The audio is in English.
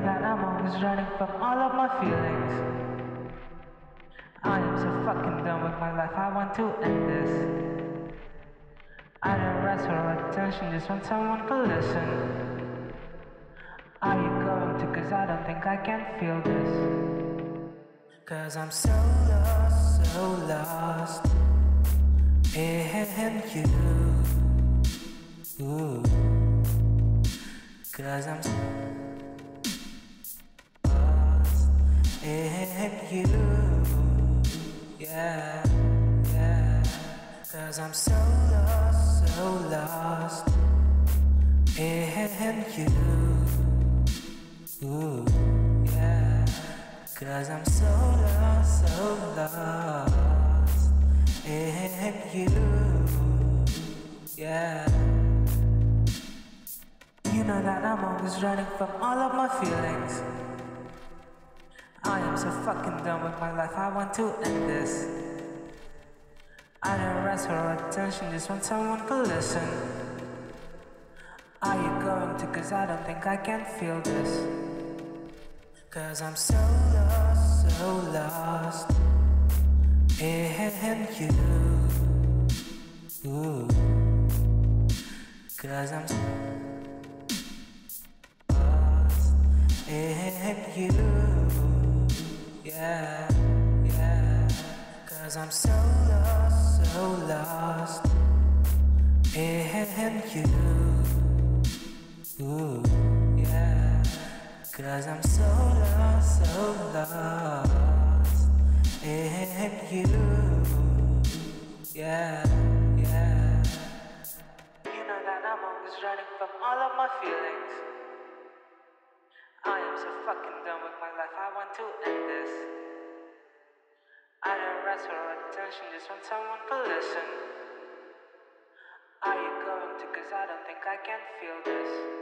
that I'm always running from all of my feelings. I am so fucking done with my life, I want to end this. I don't ask for attention, just want someone to listen. Are you going to? Cause I don't think I can feel this. Cause I'm so lost, so lost in you. Ooh. Cause I'm so you. Yeah, yeah. Cause I'm so lost, so lost in you. Ooh, yeah. Cause I'm so lost, so lost in you. Yeah. You know that I'm always running from all of my feelings. I am so fucking done with my life, I want to end this. I don't ask for attention, just want someone to listen. Are you going to? Cause I don't think I can feel this. Cause I'm so lost, so lost in you. Ooh. Cause I'm so lost in you. Yeah, yeah. Cause I'm so lost, so lost in you. Ooh, yeah. Cause I'm so lost, so lost in you. Yeah, yeah. You know that I'm always running from all of my feelings. I am so fucking done with my life, I want to end this. Attention, just want someone to listen. Are you going to? Cause I don't think I can feel this.